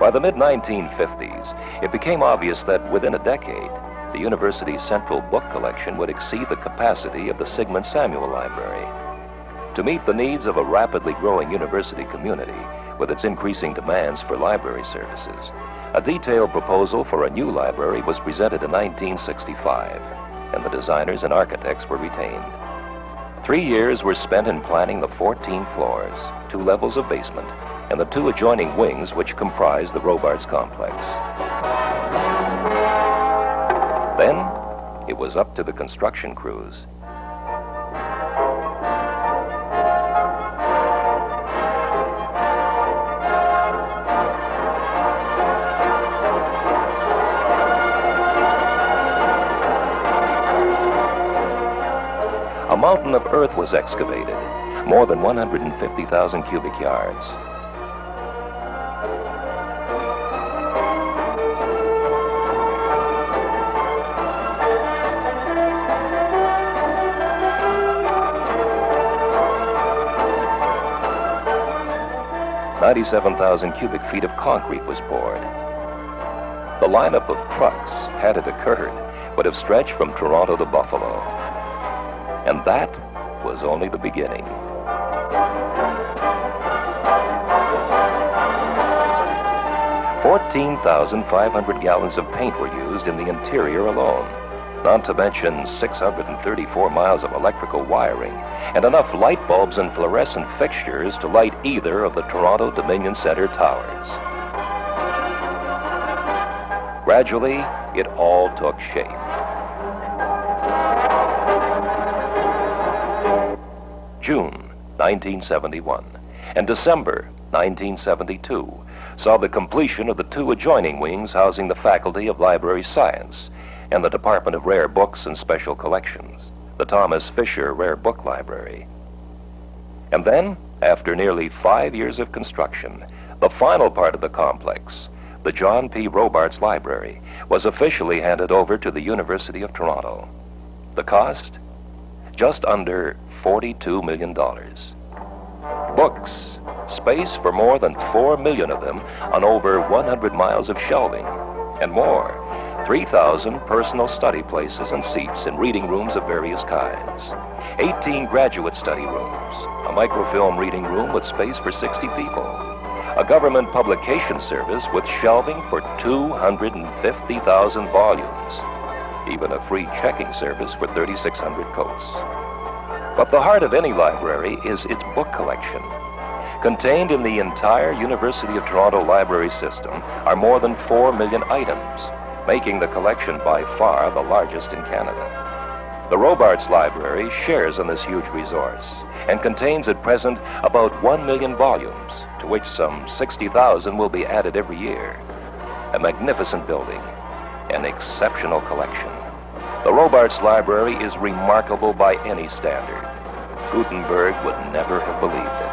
By the mid 1950s, it became obvious that within a decade, the university's central book collection would exceed the capacity of the Sigmund Samuel Library. To meet the needs of a rapidly growing university community with its increasing demands for library services, a detailed proposal for a new library was presented in 1965, and the designers and architects were retained. Three years were spent in planning the 14 floors, two levels of basement, and the two adjoining wings which comprise the Robarts complex. Then, it was up to the construction crews. A mountain of earth was excavated, more than 150,000 cubic yards. Ninety-seven thousand cubic feet of concrete was poured. The lineup of trucks, had it occurred, would have stretched from Toronto to Buffalo. And that was only the beginning. Fourteen thousand five hundred gallons of paint were used in the interior alone, not to mention 634 miles of electrical wiring and enough light bulbs and fluorescent fixtures to light either of the Toronto Dominion Center towers. Gradually, it all took shape. June 1971 and December 1972 saw the completion of the two adjoining wings housing the Faculty of Library Science and the Department of Rare Books and Special Collections, the Thomas Fisher Rare Book Library. And then, after nearly five years of construction, the final part of the complex, the John P. Robarts Library, was officially handed over to the University of Toronto. The cost? Just under $42 million. Books, space for more than 4 million of them on over 100 miles of shelving, and more. 3,000 personal study places and seats in reading rooms of various kinds. 18 graduate study rooms, a microfilm reading room with space for 60 people, a government publication service with shelving for 250,000 volumes, even a free checking service for 3,600 coats. But the heart of any library is its book collection. Contained in the entire University of Toronto library system are more than 4 million items, making the collection by far the largest in Canada. The Robarts Library shares in this huge resource and contains at present about 1 million volumes, to which some 60,000 will be added every year. A magnificent building, an exceptional collection. The Robarts Library is remarkable by any standard. Gutenberg would never have believed it.